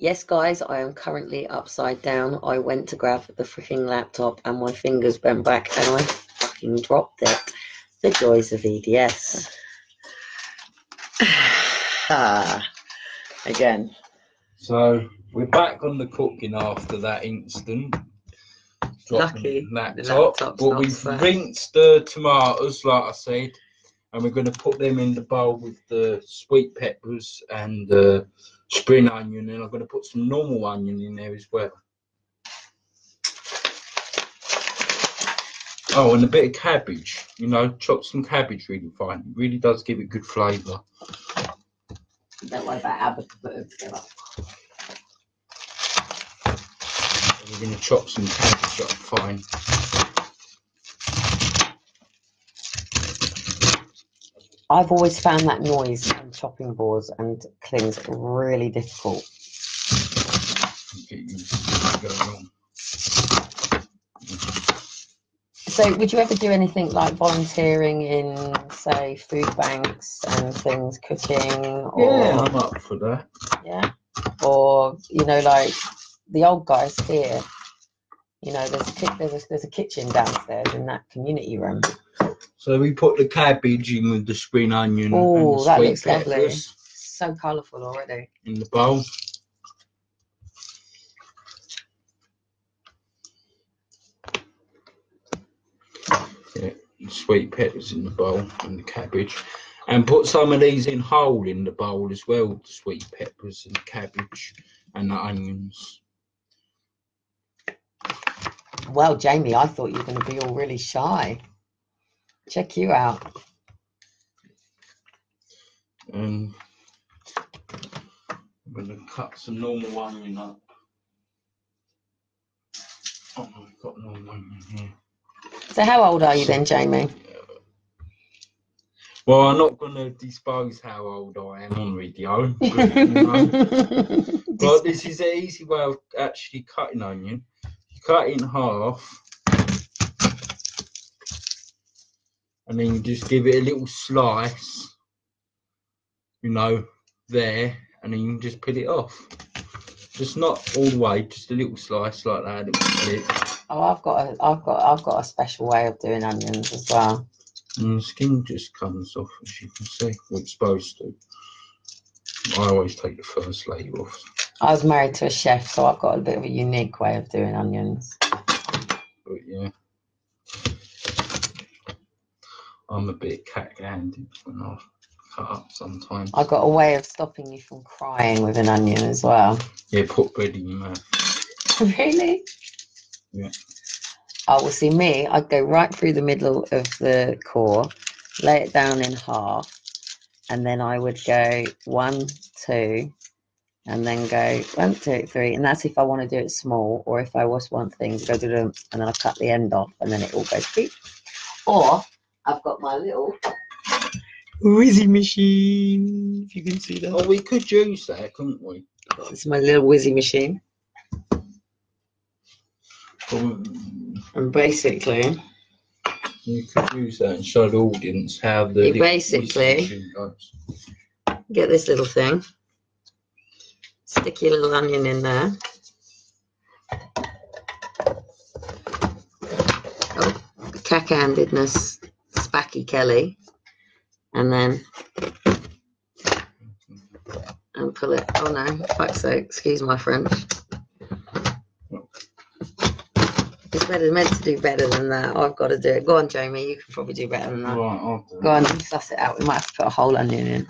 Yes, guys, I am currently upside down. I went to grab the freaking laptop and my fingers bent back and I fucking dropped it. The joys of EDS. Ah, again. So we're back on the cooking after that incident. Dropped Lucky the the laptop, laptop's but we've so- rinsed the tomatoes, like I said, and we're going to put them in the bowl with the sweet peppers and the spring onion, and I'm going to put some normal onion in there as well. Oh, and a bit of cabbage. You know, chop some cabbage really fine. It really does give it good flavour. Don't worry about to put it together. We're going to chop some cabbage up fine. I've always found that noise on chopping boards and things really difficult. Get you going on. So, would you ever do anything like volunteering in, say, food banks and things, cooking, or Yeah, I'm up for that. yeah, or you know, like the old guys here. You know, there's a there's a, there's a kitchen downstairs in that community room. So we put the cabbage in with the spring onion Oh, and the that sweet looks lovely. peppers So colourful already. in the bowl. Yeah, sweet peppers in the bowl and the cabbage. And put some of these in whole in the bowl as well, the sweet peppers and the cabbage and the onions. Well, Jamie, I thought you were going to be all really shy. Check you out. And I'm gonna cut some normal onion up. Oh, I've got normal onion here. So, how old are you then, Jamie? Well, I'm not gonna dispose how old I am on radio. But, you know, but this is an easy way of actually cutting onion. You cut it in half. And then you just give it a little slice, you know, there, and then you can just peel it off. Just not all the way, just a little slice like that. Oh, I've got a, I've got, I've got a special way of doing onions as well. And the skin just comes off, as you can see, or it's supposed to. I always take the first layer off. I was married to a chef, so I've got a bit of a unique way of doing onions. But yeah, I'm a bit cat-handed when I cut up sometimes. I've got a way of stopping you from crying with an onion as well. Yeah, put bread in your mouth. really? Yeah. Oh, well, see, me, I'd go right through the middle of the core, lay it down in half, and then I would go one, two, and then go one, two, three. And that's if I want to do it small, or if I just want things, go do them, and then I cut the end off, and then it all goes beep. Or I've got my little whizzy machine, if you can see that. Oh, we could use that, couldn't we? It's my little whizzy machine. Um, And basically, You could use that and show the audience how the You basically- get this little thing, stick your little onion in there. Oh, cack-handedness, Spacky Kelly. And then, and pull it. Oh no, fuck's sake, excuse my French. It's better, meant to do better than that. I've got to do it. Go on, Jamie, you can probably do better than that. Right, I'll do Go it. on, suss it out. We might have to put a whole onion in.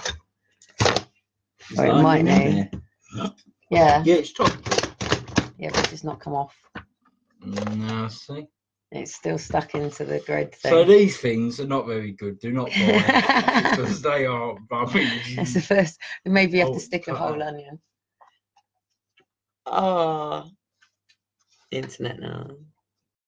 Is or it might need- there? Yeah, Yeah, it's chopped. yeah, but it's not come off. No, see. It's still stuck into the grid Thing. So these things are not very good. Do not buy them because they are rubbish. That's the first. Maybe you have Oh, to stick a whole onion. Oh, internet now.